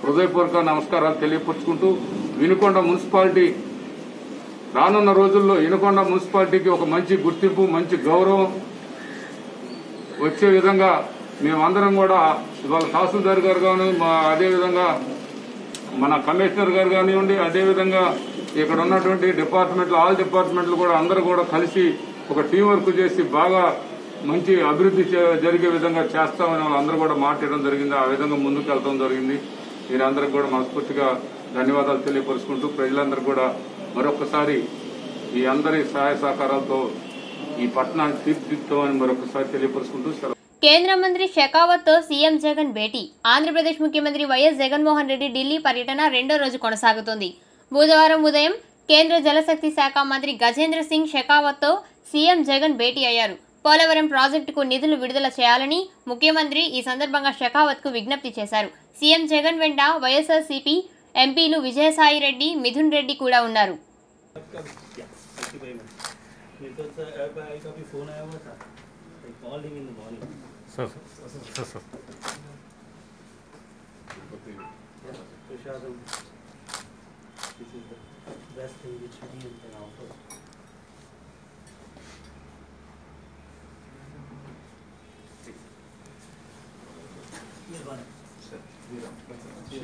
హృదయపూర్వక నమస్కారాలు తెలియపరుచుకుంటూ వినుకొండ మున్సిపాలిటీ రానున్న రోజుల్లో ఇనుకొండ మున్సిపాలిటీకి ఒక మంచి గుర్తింపు మంచి గౌరవం వచ్చే విధంగా మేమందరం కూడా ఇవాళ తహసీల్దార్ గారు కానీ అదేవిధంగా మన కమిషనర్ గారు కానివ్వండి అదేవిధంగా ఇక్కడ ఉన్నటువంటి డిపార్ట్మెంట్లు ఆల్ డిపార్ట్మెంట్లు కూడా అందరూ కూడా కలిసి ఒక టీం వర్క్ చేసి బాగా మంచి అభివృద్ధి జరిగే విధంగా చేస్తామని వాళ్ళందరూ కూడా మాట్లాడడం జరిగింది. ఆ విధంగా ముందుకు వెళ్తాం జరిగింది. మీరందరికి కూడా మనస్ఫూర్తిగా ధన్యవాదాలు తెలియపరుచుకుంటూ ప్రజలందరూ కూడా మరొకసారి ఈ అందరి సహాయ సహకారాలతో ఈ పట్టణాన్ని తీర్చిదిద్దామని మరొకసారి తెలియపరుచుకుంటూ సెలవు. కేంద్ర మంత్రి షెకావత్తో సీఎం జగన్ భేటీ. ఆంధ్రప్రదేశ్ ముఖ్యమంత్రి వైఎస్ జగన్మోహన్ రెడ్డి ఢిల్లీ పర్యటన రెండో రోజు కొనసాగుతోంది. బుధవారం ఉదయం కేంద్ర జలశక్తి శాఖ మంత్రి గజేంద్ర సింగ్ షెకావత్తో సీఎం జగన్ భేటీ అయ్యారు. పోలవరం ప్రాజెక్టుకు నిధులు విడుదల చేయాలని ముఖ్యమంత్రి ఈ సందర్భంగా షెకావత్కు విజ్ఞప్తి చేశారు. సీఎం జగన్ వెంట వైఎస్ఆర్సీపీ ఎంపీలు విజయసాయి రెడ్డి మిథున్ రెడ్డి కూడా ఉన్నారు.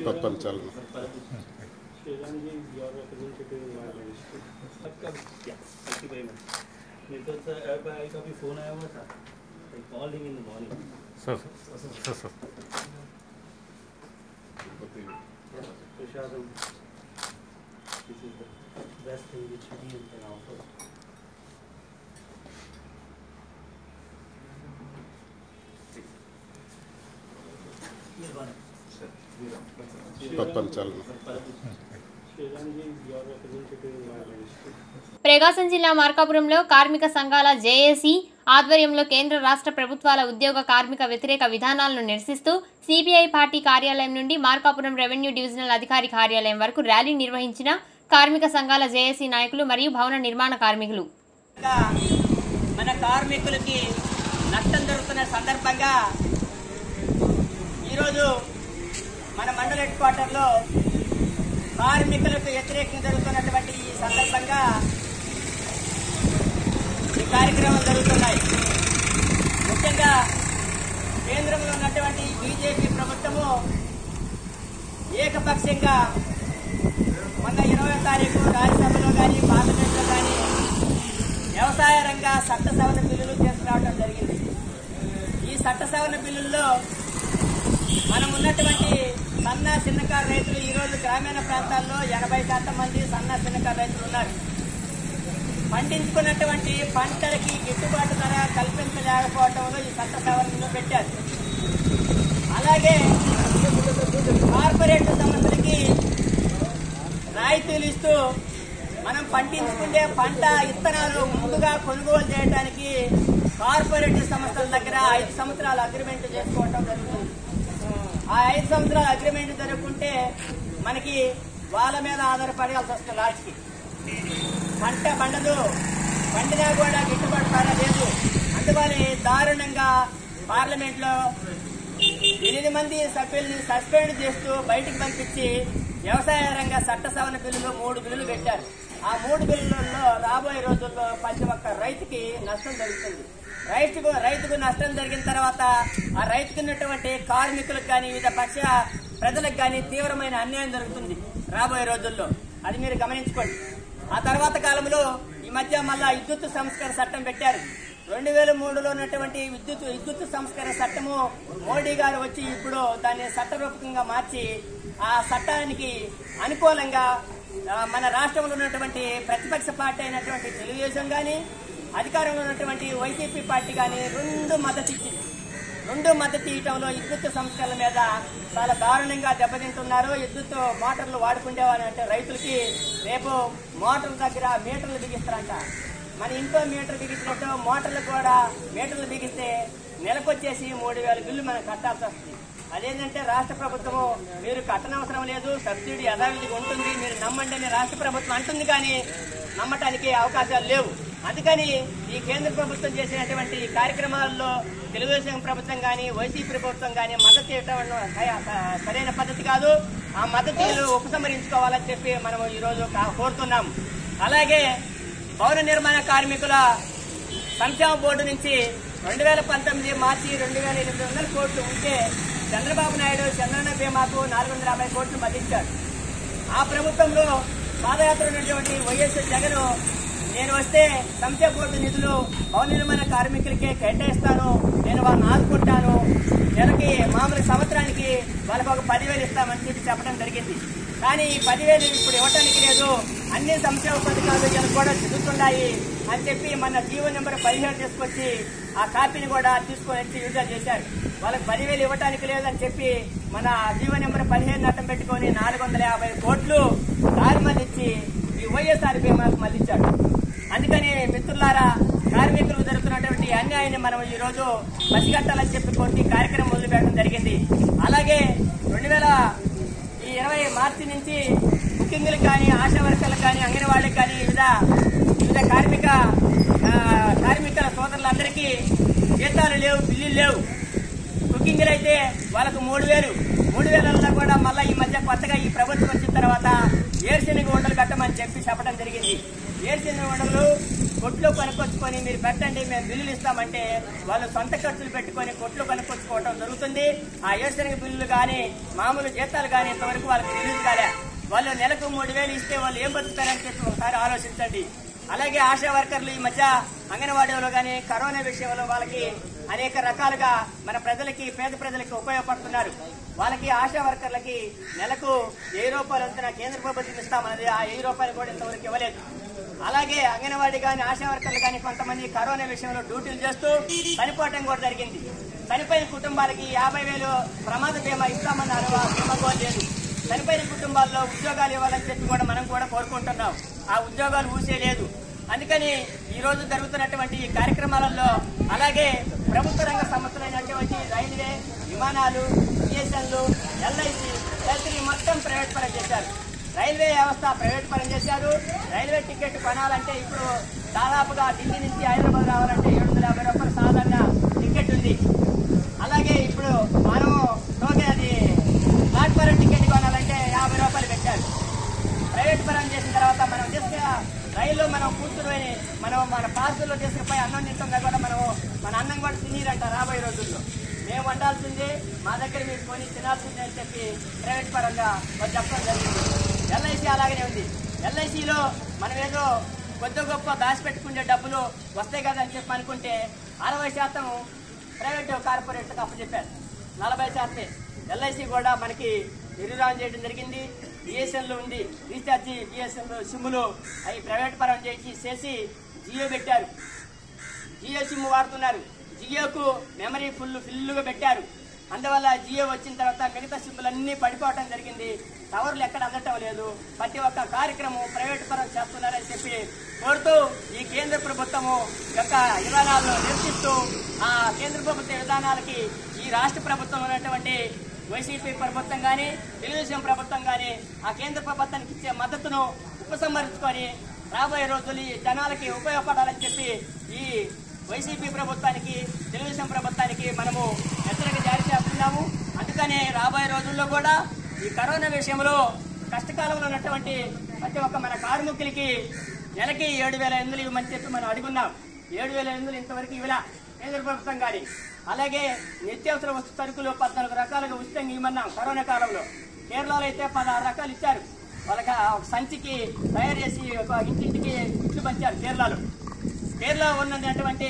पप्पन चल sir sir sir this is the best thing which we can offer. Nirvana. Prakasam జిల్లా మార్కాపురంలో కార్మిక సంఘాల జేఏసీ ఆధ్వర్యంలో కేంద్ర రాష్ట్ర ప్రభుత్వాల ఉద్యోగ కార్మిక వ్యతిరేక విధానాలను నిరసిస్తూ సిపిఐ పార్టీ కార్యాలయం నుండి మార్కాపురం రెవెన్యూ డివిజనల్ అధికారి కార్యాలయం వరకు ర్యాలీ నిర్వహించిన కార్మిక సంఘాల జేఏసీ నాయకులు మరియు భవన నిర్మాణ కార్మికులు. మన కార్మికులకి నష్టం జరుగుతున్న సందర్భంగా ఈరోజు మన మండల హెడ్ క్వార్టర్లో కార్మికులకు వ్యతిరేకంగా జరుగుతున్నటువంటి ఈ సందర్భంగా ఈ కార్యక్రమాలు జరుగుతున్నాయి. ముఖ్యంగా కేంద్రంలో ఉన్నటువంటి బీజేపీ ప్రభుత్వము ఏకపక్షంగా మొన్న ఇరవై తారీఖు రాజ్యసభలో కానీ పార్లమెంట్లో కానీ వ్యవసాయ రంగ చట్ట సవరణ బిల్లులు తీసుకురావడం జరిగింది. ఈ చట్ట సవరణ బిల్లుల్లో మనం ఉన్నటువంటి సన్న చిన్నకారు రైతులు ఈరోజు గ్రామీణ ప్రాంతాల్లో ఎనభై శాతం మంది సన్న చిన్నకారు రైతులు ఉన్నారు. పండించుకున్నటువంటి పంటలకి గిట్టుబాటు ధర కల్పించలేకపోవడంలో ఈ చట్ట సవరణలు పెట్టారు. అలాగే కార్పొరేట్ సంస్థలకి రాయితీలు ఇస్తూ మనం పండించుకునే పంట ఇత్తనాలు ముందుగా కొనుగోలు చేయడానికి కార్పొరేట్ సంస్థల దగ్గర ఐదు సంవత్సరాలు అగ్రిమెంట్ చేసుకోవటం జరుగుతుంది. ఆ ఐదు సంవత్సరాల అగ్రిమెంట్ జరుపుకుంటే మనకి వాళ్ళ మీద ఆధారపడాల్సి వస్తుంది లాస్ట్కి. పంట పండదు. పండినా కూడా గిట్టుబాటు ధర లేదు. అందువల్ల దారుణంగా పార్లమెంట్లో ఎనిమిది మంది సభ్యుల్ని సస్పెండ్ చేస్తూ బయటికి పంపించి వ్యవసాయ రంగ చట్ట సవరణ బిల్లులు మూడు బిల్లులు పెట్టారు. ఆ మూడు బిల్లులలో రాబోయే రోజుల్లో ప్రతి ఒక్క రైతుకి నష్టం జరుగుతుంది. రైతుకు రైతుకు నష్టం జరిగిన తర్వాత ఆ రైతుకు ఉన్నటువంటి కార్మికులకు కానీ వివిధ పక్ష ప్రజలకు కానీ తీవ్రమైన అన్యాయం జరుగుతుంది రాబోయే రోజుల్లో. అది మీరు గమనించుకోండి. ఆ తర్వాత కాలంలో ఈ మధ్య మళ్ళా విద్యుత్ సంస్కరణ చట్టం పెట్టారు. రెండు వేల మూడులో ఉన్నటువంటి విద్యుత్ విద్యుత్ సంస్కరణ చట్టము మోడీ గారు వచ్చి ఇప్పుడు దాన్ని చట్టరూపకంగా మార్చి ఆ చట్టానికి అనుకూలంగా మన రాష్ట్రంలో ఉన్నటువంటి ప్రతిపక్ష పార్టీ అయినటువంటి తెలుగుదేశం కానీ అధికారంలో ఉన్నటువంటి వైసీపీ పార్టీ కానీ రెండు మద్దతు ఇచ్చింది. రెండు మద్దతు ఇవ్వడంలో విద్యుత్ సంస్కరణల మీద చాలా దారుణంగా దెబ్బతింటున్నారు. విద్యుత్ మోటార్లు వాడుకుండేవారు అంటే రైతులకి రేపు మోటార్ల దగ్గర మీటర్లు బిగిస్తారంట. మన ఇంట్లో మీటర్ బిగించినట్టు మోటార్లు కూడా మీటర్లు బిగిస్తే నెలకొచ్చేసి మూడు వేల బిల్లు మనం కట్టాల్సి వస్తుంది. అదేంటంటే రాష్ట్ర ప్రభుత్వము మీరు కట్టనవసరం లేదు సబ్సిడీ యథావిధిగా ఉంటుంది మీరు నమ్మండి అని రాష్ట్ర ప్రభుత్వం అంటుంది కానీ నమ్మటానికి అవకాశాలు లేవు. అందుకని ఈ కేంద్ర ప్రభుత్వం చేసినటువంటి కార్యక్రమాల్లో తెలుగుదేశం ప్రభుత్వం కానీ వైసీపీ ప్రభుత్వం కానీ మద్దతు ఇవ్వడం సరైన పద్ధతి కాదు. ఆ మద్దతులు ఉపసంహరించుకోవాలని చెప్పి మనం ఈరోజు కోరుతున్నాం. అలాగే భవన నిర్మాణ కార్మికుల సంక్షేమ బోర్డు నుంచి రెండు వేల పంతొమ్మిది మార్చి రెండు వేల ఎనిమిది వందల కోట్లు ఉంటే చంద్రబాబు నాయుడు చంద్రన్న బీమాకు నాలుగు వందల యాభై కోట్లు మదించాడు. ఆ ప్రభుత్వంలో పాదయాత్ర ఉన్నటువంటి వైఎస్ జగన్ నేను వస్తే సంక్షేమ బోర్డు నిధులు భవన నిర్మాణ కార్మికులకే కేటాయిస్తాను. నేను వాళ్ళని ఆదుకుంటాను. నెలకి మామూలు సంవత్సరానికి వాళ్ళకు ఒక పదివేలు ఇస్తామని చెప్పి చెప్పడం జరిగింది. కానీ ఈ పదివేలు ఇప్పుడు ఇవ్వటానికి లేదు. అన్ని సంక్షేమ పథకాలు వీళ్ళకి కూడా చెందుతున్నాయి అని చెప్పి మన జీవో నెంబర్ పదిహేను తీసుకొచ్చి ఆ కాపీని కూడా తీసుకొని వచ్చి విడుదల చేశారు. వాళ్ళకి పదివేలు ఇవ్వటానికి లేదని చెప్పి మన జీవో నెంబర్ పదిహేను నట్టం పెట్టుకొని నాలుగు వందల యాభై కోట్లు దారి మళ్ళించి ఈ వైఎస్ఆర్ బీమాకు మళ్ళించాడు అందుకని మిత్రులారా కార్మికులకు జరుగుతున్నటువంటి అన్యాయాన్ని మనం ఈ రోజు పసిగట్టాలని చెప్పి కొన్ని కార్యక్రమం మొదలుపెట్టడం జరిగింది. అలాగే రెండు వేల ఈ ఇరవై మార్చి నుంచి బుకింగ్లకు కానీ ఆశా వర్కర్లకు కానీ అంగన్వాడీలకు కానీ వివిధ వివిధ కార్మిక కార్మికుల సోదరులందరికీ జీతాలు లేవు బిల్లులు లేవు. బుకింగ్లు అయితే వాళ్ళకు మూడు వేలు. మూడు వేలల్లో కూడా మళ్ళీ ఈ మధ్య కొత్తగా ఈ ప్రభుత్వం వచ్చిన తర్వాత ఏరుశనగ ఉండలు పెట్టమని చెప్పి చెప్పడం జరిగింది. ఏరుశనగ ఉండలు కొట్లో కొనుక్కొచ్చుకొని మీరు పెట్టండి మేము బిల్లులు ఇస్తామంటే వాళ్ళు సొంత ఖర్చులు పెట్టుకొని కొట్లు కొనుక్కొచ్చుకోవడం జరుగుతుంది. ఆ ఏరుశనగ బిల్లులు కానీ మామూలు జీతాలు కానీ ఇంతవరకు వాళ్ళకి రిలీజ్ కాలే. వాళ్ళు నెలకు మూడు వేలు ఇస్తే వాళ్ళు ఏం బతుకుతారని చెప్పి ఒకసారి ఆలోచించండి. అలాగే ఆశా వర్కర్లు ఈ మధ్య అంగన్వాడీలో కానీ కరోనా విషయంలో వాళ్ళకి అనేక రకాలుగా మన ప్రజలకి పేద ప్రజలకి ఉపయోగపడుతున్నారు. వాళ్ళకి ఆశా వర్కర్లకి నెలకు వెయ్యి రూపాయలు అంతన కేంద్ర ప్రభుత్వం ఇస్తామన్నది ఆ వెయ్యి రూపాయలు కూడా ఇంతవరకు ఇవ్వలేదు. అలాగే అంగన్వాడీ కానీ ఆశా వర్కర్లు కానీ కొంతమంది కరోనా విషయంలో డ్యూటీలు చేస్తూ చనిపోవటం కూడా జరిగింది. చనిపోయిన కుటుంబాలకి యాభై వేలు ప్రమాద బీమా ఇస్తామన్నారు ఆ బీమా లేదు చనిపోయిన కుటుంబాల్లో ఉద్యోగాలు ఇవ్వాలని చెప్పి కూడా మనం కూడా కోరుకుంటున్నాం. ఆ ఉద్యోగాలు ఊసేయలేదు అందుకని ఈరోజు జరుగుతున్నటువంటి ఈ కార్యక్రమాలలో అలాగే ప్రభుత్వ రంగ సంస్థలైనటువంటి రైల్వే విమానాలు బిఎస్ఎన్లు ఎల్ఐసి ఎల్త్రీ మొత్తం ప్రైవేట్ పరం చేశారు. రైల్వే వ్యవస్థ ప్రైవేట్ పరం చేశారు. రైల్వే టికెట్ కొనాలంటే ఇప్పుడు దాదాపుగా ఢిల్లీ నుంచి హైదరాబాద్ రావాలంటే ఏడు వందల యాభై రూపాయలు సాధారణ టికెట్ ఉంది. అలాగే ఇప్పుడు మనం టోకే అది ప్లాట్ఫారం టికెట్ కొనాలంటే యాభై రూపాయలు పెట్టారు. ప్రైవేట్ పరం చేసిన తర్వాత మనం తీసుకు రైల్లో మనం కూర్చుని మనం మన పార్సల్లో తీసుకుపోయి అన్నం తింటుందా కూడా మనం మన అన్నం కూడా తినరంట రాబోయే రోజుల్లో. మేము వండాల్సిందే మా దగ్గర మీరు కొని తినాల్సిందే అని చెప్పి ప్రైవేట్ పరంగా వాళ్ళు చెప్పడం జరిగింది. ఎల్ఐసి అలాగనే ఉంది. ఎల్ఐసిలో మనం ఏదో కొద్ద గొప్ప దాచిపెట్టుకునే డబ్బులు వస్తాయి కదా అని చెప్పి అనుకుంటే అరవై శాతం ప్రైవేట్ కార్పొరేట్లకు అప్పచెప్పారు నలభై శాతమే. ఎల్ఐసి కూడా మనకి నిర్వహణ చేయడం జరిగింది. బిఎస్ఎన్ఎల్ ఉంది. రీఛార్జి బిఎస్ఎన్ఎల్ సిమ్లు అవి ప్రైవేట్ పరం చేసి చేసి జియో పెట్టారు. జియో సిమ్ వాడుతున్నారు. జియోకు మెమరీ ఫుల్ ఫుల్గా పెట్టారు. అందువల్ల జియో వచ్చిన తర్వాత మిగతా సిబ్బులన్నీ పడిపోవటం జరిగింది. టవర్లు ఎక్కడ అందటం లేదు. ప్రతి ఒక్క కార్యక్రమం ప్రైవేట్ పరం చేస్తున్నారని చెప్పి కోరుతూ ఈ కేంద్ర ప్రభుత్వము యొక్క విధానాలను నిరసిస్తూ ఆ కేంద్ర ప్రభుత్వ విధానాలకి ఈ రాష్ట్ర ప్రభుత్వం ఉన్నటువంటి వైసీపీ ప్రభుత్వం కానీ తెలుగుదేశం ప్రభుత్వం కానీ ఆ కేంద్ర ప్రభుత్వానికి ఇచ్చే మద్దతును ఉపసంహరించుకొని రాబోయే రోజులు ఈ జనాలకి ఉపయోగపడాలని చెప్పి ఈ వైసీపీ ప్రభుత్వానికి తెలుగుదేశం ప్రభుత్వానికి మనము హెచ్చరిక జారీ చేస్తున్నాము. అందుకనే రాబోయే రోజుల్లో కూడా ఈ కరోనా విషయంలో కష్టకాలంలో ఉన్నటువంటి ప్రతి ఒక్క మన కార్మికులకి నెలకి ఏడు వేల ఎనిమిది ఇవ్వమని చెప్పి మనం అడుగున్నాం. ఏడు వేల ఎనిమిది ఇంతవరకు ఇవ్వలా. కేంద్ర ప్రభుత్వం కానీ అలాగే నిత్యావసర వస్తు సరుకులు పద్నాలుగు రకాలుగా ఉచితంగా ఇవ్వమన్నాం కరోనా కాలంలో. కేరళలో అయితే పదహారు రకాలు ఇచ్చారు. వాళ్ళకి ఒక సంచికి తయారు చేసి ఒక ఇంటింటికి ఇట్లు పంచారు కేరళలో. కేరళ ఉన్నటువంటి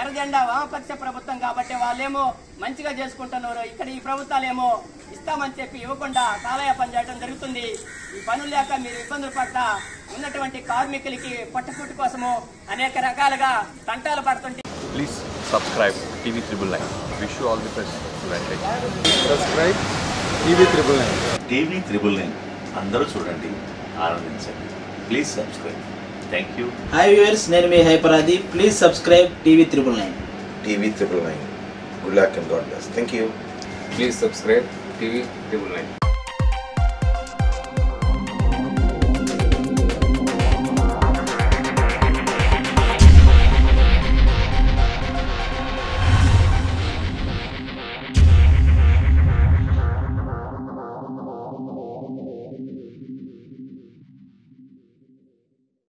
ఎర్రజెండా వామపక్ష ప్రభుత్వం కాబట్టి వాళ్ళేమో మంచిగా చేసుకుంటున్నారు. ఇక్కడ ఈ ప్రభుత్వాలేమో ఇస్తామని చెప్పి ఇవ్వకుండా కాలయాపన చేయడం జరుగుతుంది. ఈ పనులు లేక మీరు ఇబ్బందులు పడతా ఉన్నటువంటి కార్మికులకి పట్టుపుట్టు కోసము అనేక రకాలుగా తంటాలు పడుతుంటే. Subscribe TV triple nine TV triple nine అందరూ చూడండి ఆనందించండి. Please subscribe thank you hi viewers నేను మీ Hyper Aadi please subscribe TV triple nine TV triple nine good luck and God bless thank you please subscribe TV triple nine